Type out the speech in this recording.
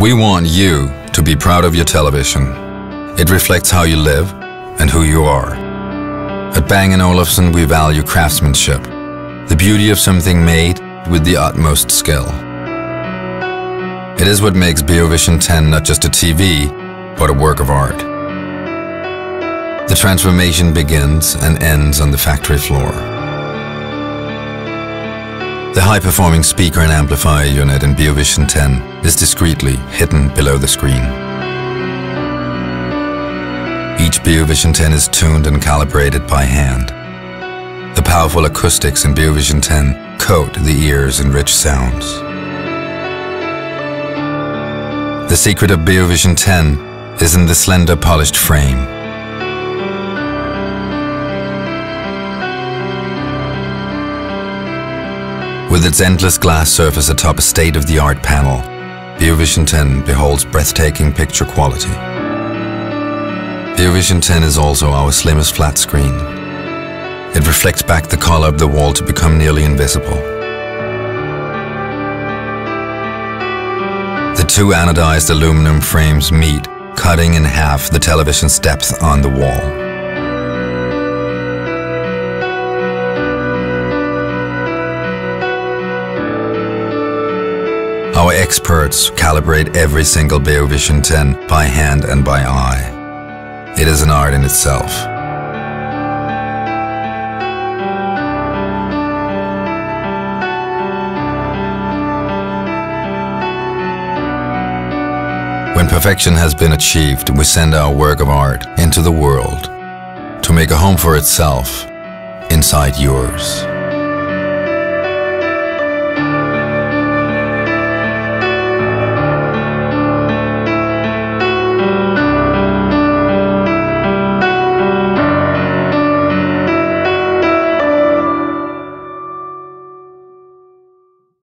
We want you to be proud of your television. It reflects how you live and who you are. At Bang & Olufsen we value craftsmanship, the beauty of something made with the utmost skill. It is what makes Beovision 10 not just a TV, but a work of art. The transformation begins and ends on the factory floor. The high-performing speaker and amplifier unit in Beovision 10 is discreetly hidden below the screen. Each Beovision 10 is tuned and calibrated by hand. The powerful acoustics in Beovision 10 coat the ears in rich sounds. The secret of Beovision 10 is in the slender polished frame. With its endless glass surface atop a state-of-the-art panel, Beovision 10 beholds breathtaking picture quality. Beovision 10 is also our slimmest flat screen. It reflects back the color of the wall to become nearly invisible. The two anodized aluminum frames meet, cutting in half the television's depth on the wall. Experts calibrate every single Beovision 10 by hand and by eye. It is an art in itself. When perfection has been achieved, we send our work of art into the world to make a home for itself inside yours.